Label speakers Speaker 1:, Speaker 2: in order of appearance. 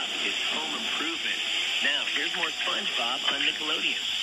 Speaker 1: up is Home Improvement. Now, here's more SpongeBob on Nickelodeon.